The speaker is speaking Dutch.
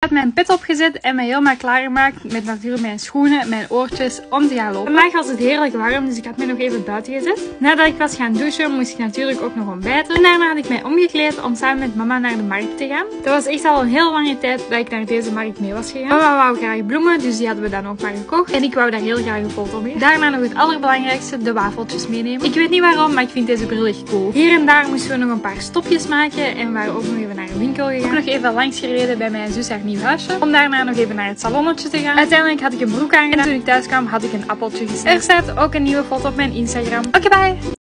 Ik had mijn pet opgezet en me helemaal klaargemaakt met natuurlijk mijn schoenen, mijn oortjes om te gaan lopen. Vandaag was het heerlijk warm, dus ik had me nog even buiten gezet. Nadat ik was gaan douchen, moest ik natuurlijk ook nog ontbijten. En daarna had ik mij omgekleed om samen met mama naar de markt te gaan. Dat was echt al een heel lange tijd dat ik naar deze markt mee was gegaan. Mama wou graag bloemen, dus die hadden we dan ook maar gekocht. En ik wou daar heel graag een foto mee. Daarna nog het allerbelangrijkste, de wafeltjes meenemen. Ik weet niet waarom, maar ik vind deze bril echt cool. Hier en daar moesten we nog een paar stopjes maken en we waren ook nog even naar een winkel gegaan. Ook nog even langs gereden bij mijn zus haar nieuw huisje. Om daarna nog even naar het salonnetje te gaan. Uiteindelijk had ik een broek aan en toen ik thuis kwam had ik een appeltje gesneden. Er staat ook een nieuwe foto op mijn Instagram. Oké, bye!